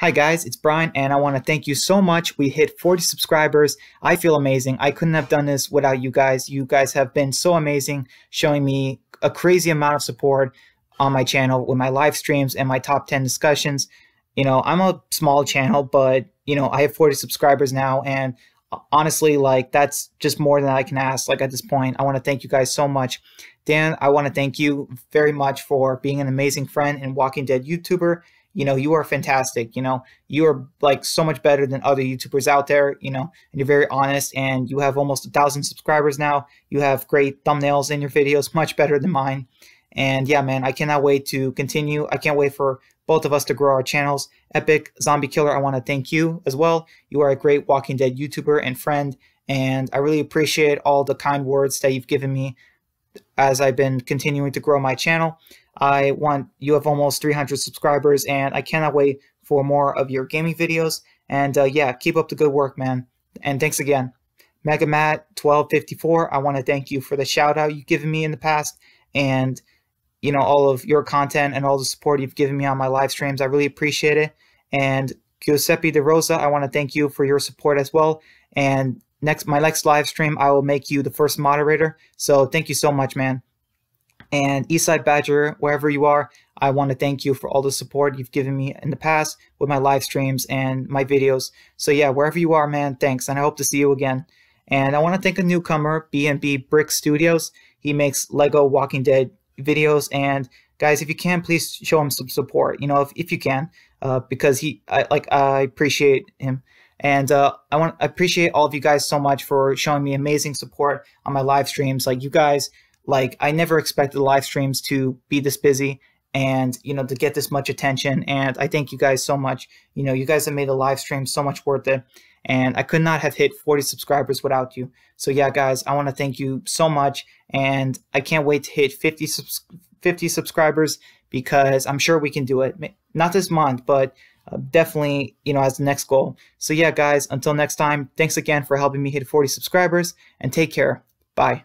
Hi guys, it's Brian and I want to thank you so much. We hit 40 subscribers. I feel amazing. I couldn't have done this without you guys. You guys have been so amazing, showing me a crazy amount of support on my channel with my live streams and my top 10 discussions. You know, I'm a small channel, but you know, I have 40 subscribers now and uh, honestly, like that's just more than I can ask. Like at this point, I want to thank you guys so much. Dan, I want to thank you very much for being an amazing friend and Walking Dead YouTuber you know, you are fantastic. You know, you are like so much better than other YouTubers out there, you know, and you're very honest and you have almost a thousand subscribers now. You have great thumbnails in your videos, much better than mine. And yeah, man, I cannot wait to continue. I can't wait for both of us to grow our channels. Epic Zombie Killer, I want to thank you as well. You are a great Walking Dead YouTuber and friend, and I really appreciate all the kind words that you've given me as I've been continuing to grow my channel. I want you have almost 300 subscribers, and I cannot wait for more of your gaming videos. And uh, yeah, keep up the good work, man. And thanks again. MeGAmaTT1254, I want to thank you for the shout out you've given me in the past and you know all of your content and all the support you've given me on my live streams. I really appreciate it. And Giuseppe De Rosa, I want to thank you for your support as well. And next my next live stream, I will make you the first moderator. So thank you so much, man. And Eastside Badger, wherever you are, I want to thank you for all the support you've given me in the past with my live streams and my videos. So yeah, wherever you are, man, thanks, and I hope to see you again. And I want to thank a newcomer, B&B Brick Studios. He makes Lego Walking Dead videos, and guys, if you can, please show him some support. You know, if, if you can, uh, because he, I like, I appreciate him. And uh, I want I appreciate all of you guys so much for showing me amazing support on my live streams. Like you guys like I never expected live streams to be this busy and you know to get this much attention and I thank you guys so much. You know, you guys have made the live stream so much worth it and I could not have hit 40 subscribers without you. So yeah, guys, I want to thank you so much and I can't wait to hit 50 subs 50 subscribers because I'm sure we can do it. Not this month, but uh, definitely, you know, as the next goal. So yeah, guys, until next time, thanks again for helping me hit 40 subscribers and take care. Bye.